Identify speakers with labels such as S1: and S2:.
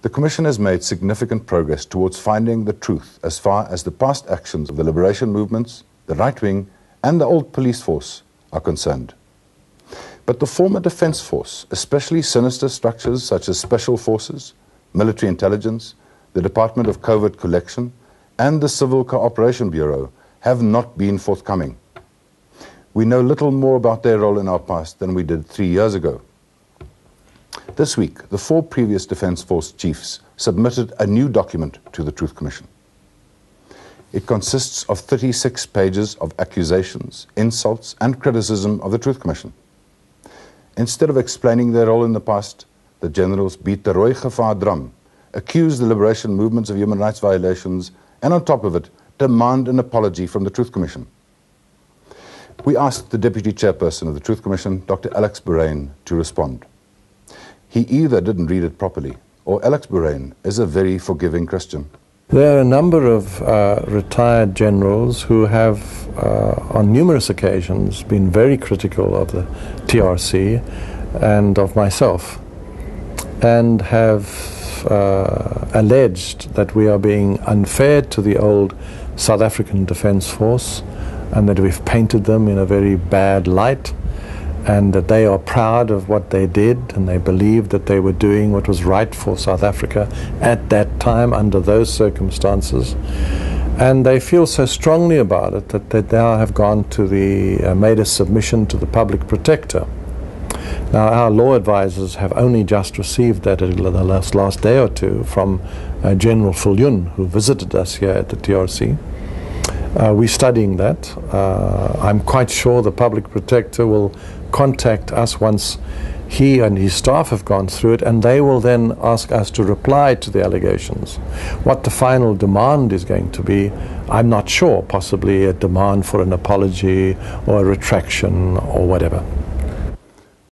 S1: The Commission has made significant progress towards finding the truth as far as the past actions of the liberation movements, the right wing, and the old police force are concerned. But the former defense force, especially sinister structures such as special forces, military intelligence, the Department of Covert Collection, and the Civil Cooperation Bureau, have not been forthcoming. We know little more about their role in our past than we did three years ago. This week, the four previous Defence Force chiefs submitted a new document to the Truth Commission. It consists of 36 pages of accusations, insults, and criticism of the Truth Commission. Instead of explaining their role in the past, the generals beat the Rooi Gevaar drum, accuse the liberation movements of human rights violations, and on top of it, demand an apology from the Truth Commission. We asked the Deputy Chairperson of the Truth Commission, Dr. Alex Boraine, to respond. He either didn't read it properly, or Alex Boraine is a very forgiving Christian.
S2: There are a number of uh, retired generals who have, uh, on numerous occasions, been very critical of the TRC and of myself, and have uh, alleged that we are being unfair to the old South African Defence Force and that we've painted them in a very bad light and that they are proud of what they did and they believe that they were doing what was right for South Africa at that time under those circumstances. And they feel so strongly about it that they now have gone to the, uh, made a submission to the public protector. Now, our law advisors have only just received that in the last, last day or two from uh, General Viljoen, who visited us here at the TRC. Uh, we're studying that. Uh, I'm quite sure the public protector will contact us once he and his staff have gone through it, and they will then ask us to reply to the allegations. What the final demand is going to be, I'm not sure. Possibly a demand for an apology or a retraction or whatever.